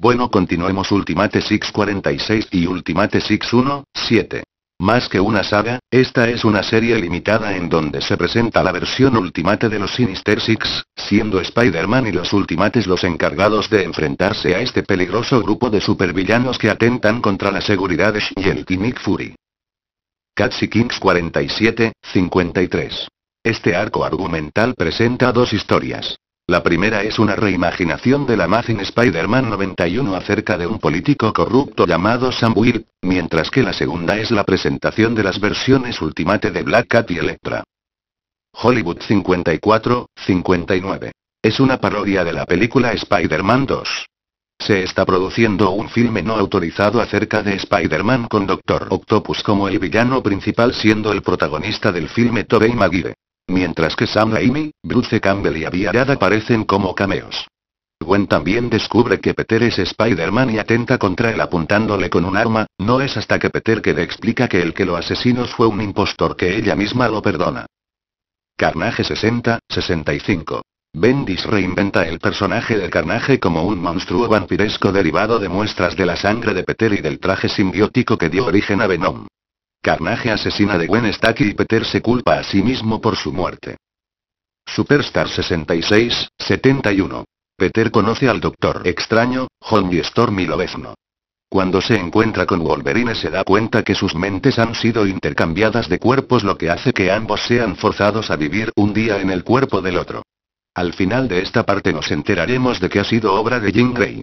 Bueno, continuemos Ultimate Six 46 y Ultimate Six 1, 7. Más que una saga, esta es una serie limitada en donde se presenta la versión Ultimate de los Sinister Six, siendo Spider-Man y los Ultimates los encargados de enfrentarse a este peligroso grupo de supervillanos que atentan contra la seguridad de Shield y Nick Fury. Catsy Kings 47, 53. Este arco argumental presenta dos historias. La primera es una reimaginación de la Amazing Spider-Man 91 acerca de un político corrupto llamado Sam Will, mientras que la segunda es la presentación de las versiones Ultimate de Black Cat y Electra. Hollywood 54, 59. Es una parodia de la película Spider-Man 2. Se está produciendo un filme no autorizado acerca de Spider-Man con Doctor Octopus como el villano principal siendo el protagonista del filme Tobey Maguire. Mientras que Sam Raimi, Bruce Campbell y Avi Arad aparecen como cameos. Gwen también descubre que Peter es Spider-Man y atenta contra él apuntándole con un arma, no es hasta que Peter que le explica que el que lo asesinó fue un impostor que ella misma lo perdona. Carnage 60, 65. Bendis reinventa el personaje de Carnage como un monstruo vampiresco derivado de muestras de la sangre de Peter y del traje simbiótico que dio origen a Venom. Carnage asesina de Gwen Stacy y Peter se culpa a sí mismo por su muerte. Superstar 66, 71. Peter conoce al Doctor Extraño, Storm y Lobezno. Cuando se encuentra con Wolverine se da cuenta que sus mentes han sido intercambiadas de cuerpos lo que hace que ambos sean forzados a vivir un día en el cuerpo del otro. Al final de esta parte nos enteraremos de que ha sido obra de Jean Grey.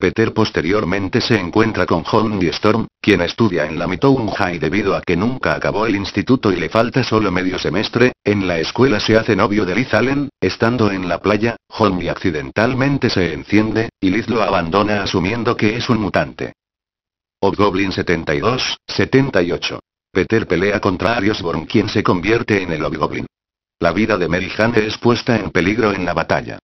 Peter posteriormente se encuentra con Holm y Storm, quien estudia en la Mitown High debido a que nunca acabó el instituto y le falta solo medio semestre, en la escuela se hace novio de Liz Allen, estando en la playa, Holm accidentalmente se enciende, y Liz lo abandona asumiendo que es un mutante. Hobgoblin 72, 78. Peter pelea contra Ariosborn quien se convierte en el Hobgoblin. La vida de Mary Jane es puesta en peligro en la batalla.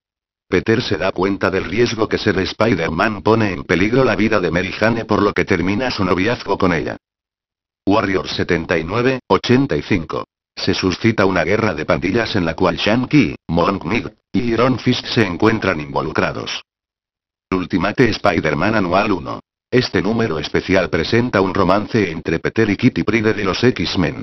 Peter se da cuenta del riesgo que ser Spider-Man pone en peligro la vida de Mary Jane por lo que termina su noviazgo con ella. Warrior 79, 85. Se suscita una guerra de pandillas en la cual Shanky, Monk y Iron Fist se encuentran involucrados. Ultimate Spider-Man Anual 1. Este número especial presenta un romance entre Peter y Kitty Pryde de los X-Men.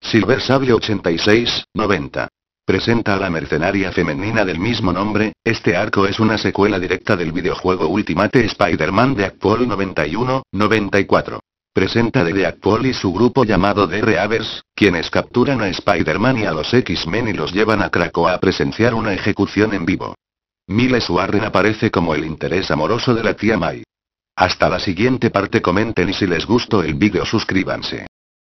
Silver Sable 86, 90 presenta a la mercenaria femenina del mismo nombre, este arco es una secuela directa del videojuego Ultimate Spider-Man de Paul 91-94. Presenta a Deadpool y su grupo llamado The Reavers, quienes capturan a Spider-Man y a los X-Men y los llevan a Krakoa a presenciar una ejecución en vivo. Miles Warren aparece como el interés amoroso de la tía May. Hasta la siguiente parte comenten y si les gustó el vídeo suscríbanse.